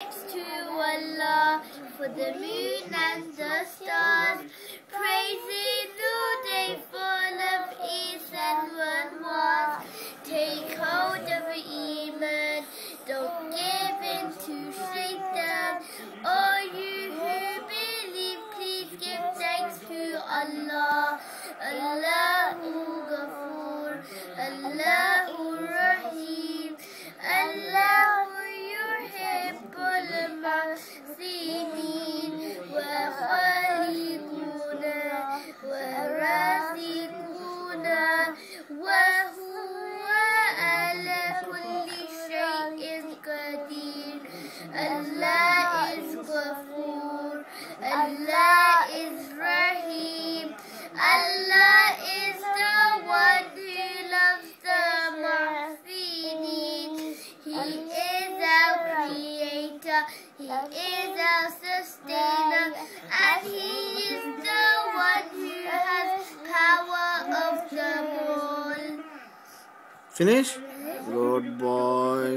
Thanks to Allah for the moon and the stars. Praising the day full of ease and one was. Take hold of Iman, don't give in to Shaitan. All you who believe, please give thanks to Allah. Allahu وهو على كل شيء قدير Allah is Ghafoor Allah is Rahim Allah is the one who loves the Muhsinin He is our creator He is our sustainer Finish? Good boys.